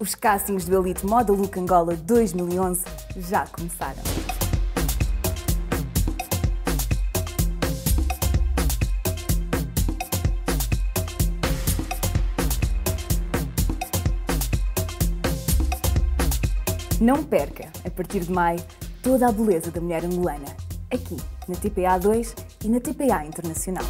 Os castings do Elite Moda Look Angola 2011 já começaram. Não perca, a partir de maio, toda a beleza da mulher angolana, aqui na TPA 2 e na TPA Internacional.